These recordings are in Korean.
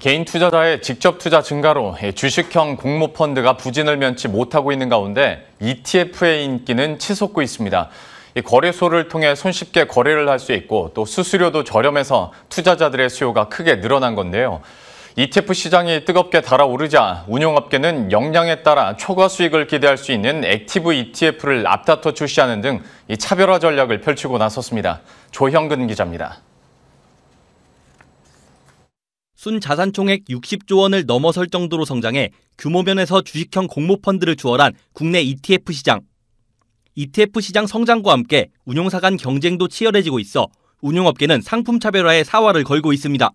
개인 투자자의 직접 투자 증가로 주식형 공모 펀드가 부진을 면치 못하고 있는 가운데 ETF의 인기는 치솟고 있습니다. 거래소를 통해 손쉽게 거래를 할 수 있고 또 수수료도 저렴해서 투자자들의 수요가 크게 늘어난 건데요. ETF 시장이 뜨겁게 달아오르자 운용업계는 역량에 따라 초과 수익을 기대할 수 있는 active ETF를 앞다퉈 출시하는 등 차별화 전략을 펼치고 나섰습니다. 조형근 기자입니다. 순 자산 총액 60조 원을 넘어설 정도로 성장해 규모면에서 주식형 공모펀드를 추월한 국내 ETF 시장. ETF 시장 성장과 함께 운용사 간 경쟁도 치열해지고 있어 운용업계는 상품 차별화에 사활을 걸고 있습니다.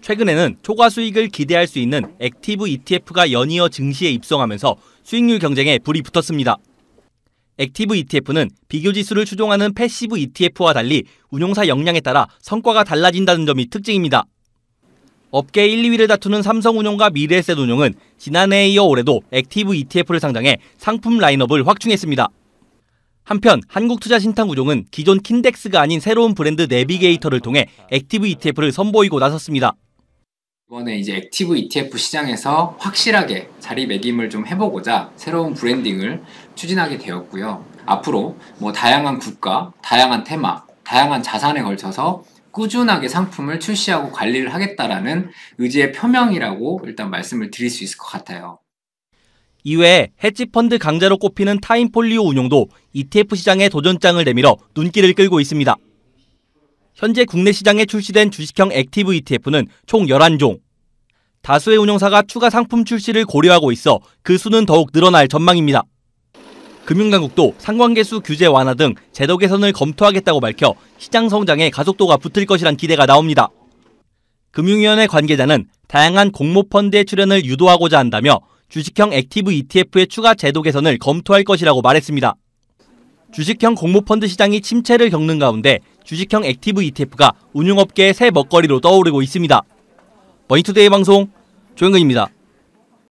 최근에는 초과 수익을 기대할 수 있는 active ETF가 연이어 증시에 입성하면서 수익률 경쟁에 불이 붙었습니다. active ETF는 비교 지수를 추종하는 passive ETF와 달리 운용사 역량에 따라 성과가 달라진다는 점이 특징입니다. 업계 1, 2위를 다투는 삼성운용과 미래에셋운용은 지난해에 이어 올해도 active ETF를 상장해 상품 라인업을 확충했습니다. 한편 한국투자신탁운용은 기존 킨덱스가 아닌 새로운 브랜드 내비게이터를 통해 active ETF를 선보이고 나섰습니다. 이번에 이제 active ETF 시장에서 확실하게 자리매김을 좀 해보고자 새로운 branding을 추진하게 되었고요. 앞으로 뭐 다양한 국가, 다양한 테마, 다양한 자산에 걸쳐서 꾸준하게 상품을 출시하고 관리를 하겠다라는 의지의 표명이라고 일단 말씀을 드릴 수 있을 것 같아요. 이외에 헤지펀드 강자로 꼽히는 타임폴리오 운용도 ETF 시장에 도전장을 내밀어 눈길을 끌고 있습니다. 현재 국내 시장에 출시된 주식형 active ETF는 총 11종. 다수의 운용사가 추가 상품 출시를 고려하고 있어 그 수는 더욱 늘어날 전망입니다. 금융당국도 상관계수 규제 완화 등 제도 개선을 검토하겠다고 밝혀 시장 성장에 가속도가 붙을 것이란 기대가 나옵니다. 금융위원회 관계자는 다양한 공모펀드의 출현을 유도하고자 한다며 주식형 active ETF의 추가 제도 개선을 검토할 것이라고 말했습니다. 주식형 공모펀드 시장이 침체를 겪는 가운데 주식형 active ETF가 운용업계의 새 먹거리로 떠오르고 있습니다. 머니투데이 방송 조형근입니다.